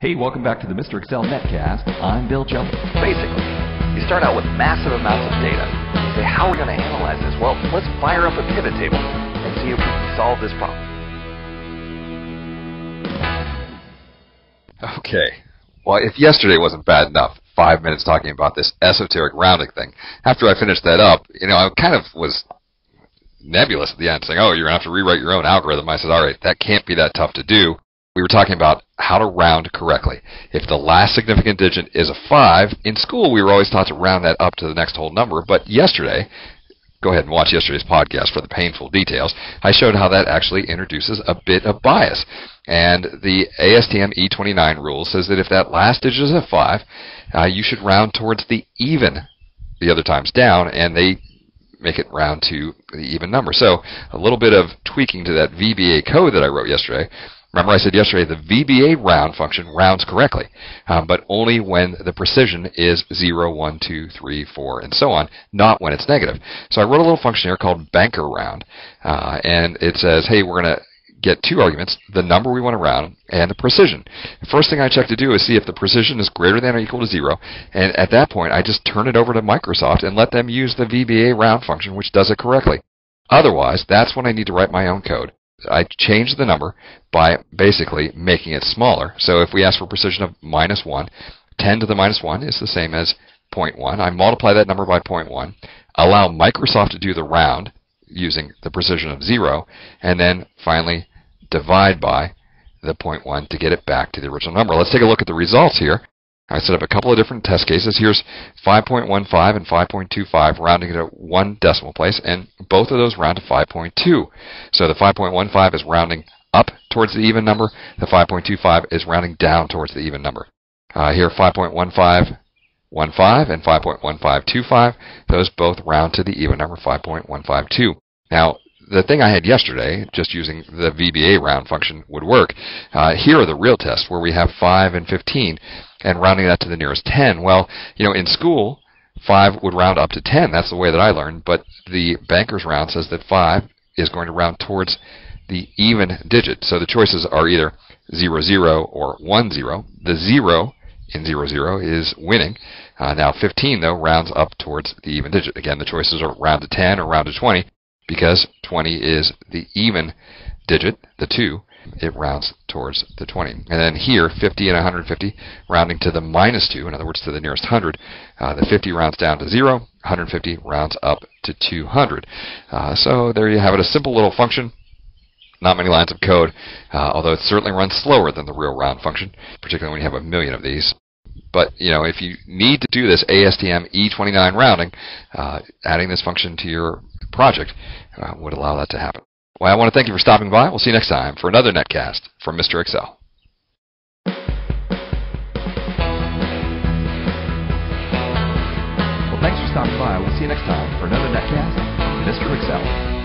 Hey, welcome back to the Mr. Excel Netcast. I'm Bill Jelen. Basically, you start out with massive amounts of data. You say, how are we going to analyze this? Well, let's fire up a pivot table and see if we can solve this problem. Okay. Well, if yesterday wasn't bad enough, five minutes talking about this esoteric rounding thing, after I finished that up, you know, I kind of was nebulous at the end, saying, oh, you're going to have to rewrite your own algorithm. I said, all right, that can't be that tough to do we were talking about how to round correctly. If the last significant digit is a 5, in school we were always taught to round that up to the next whole number, but yesterday, go ahead and watch yesterday's podcast for the painful details, I showed how that actually introduces a bit of bias. And the ASTM E29 rule says that if that last digit is a 5, uh, you should round towards the even the other times down, and they make it round to the even number. So a little bit of tweaking to that VBA code that I wrote yesterday Remember I said yesterday the VBA round function rounds correctly, um, but only when the precision is 0, 1, 2, 3, 4, and so on, not when it's negative. So I wrote a little function here called banker round, uh, and it says, hey, we're going to get two arguments, the number we want to round and the precision. The first thing I check to do is see if the precision is greater than or equal to 0, and at that point I just turn it over to Microsoft and let them use the VBA round function which does it correctly. Otherwise, that's when I need to write my own code. I change the number by basically making it smaller. So if we ask for precision of minus 1, 10 to the minus 1 is the same as 0.1. I multiply that number by 0.1, allow Microsoft to do the round using the precision of 0, and then finally divide by the 0.1 to get it back to the original number. Let's take a look at the results here. I set up a couple of different test cases. Here's 5.15 and 5.25 rounding to one decimal place, and both of those round to 5.2. So the 5.15 is rounding up towards the even number. The 5.25 is rounding down towards the even number. Uh, here 5.1515 and 5.1525, those both round to the even number 5.152. Now, the thing I had yesterday, just using the VBA round function would work. Uh, here are the real tests where we have 5 and 15 and rounding that to the nearest 10. Well, you know, in school, 5 would round up to 10. That's the way that I learned. But the banker's round says that 5 is going to round towards the even digit. So the choices are either 0, 0 or 1, 0. The 0 in 0, 0 is winning. Uh, now 15, though, rounds up towards the even digit. Again, the choices are round to 10 or round to 20 because 20 is the even digit, the 2, it rounds towards the 20. And then here, 50 and 150 rounding to the minus 2, in other words, to the nearest 100. Uh, the 50 rounds down to 0, 150 rounds up to 200. Uh, so there you have it, a simple little function. Not many lines of code, uh, although it certainly runs slower than the real round function, particularly when you have a million of these. But you know, if you need to do this ASTM E29 rounding, uh, adding this function to your project uh, would allow that to happen. Well, I want to thank you for stopping by. We'll see you next time for another netcast from Mr. Excel. Well, thanks for stopping by. We'll see you next time for another netcast from Mr. Excel.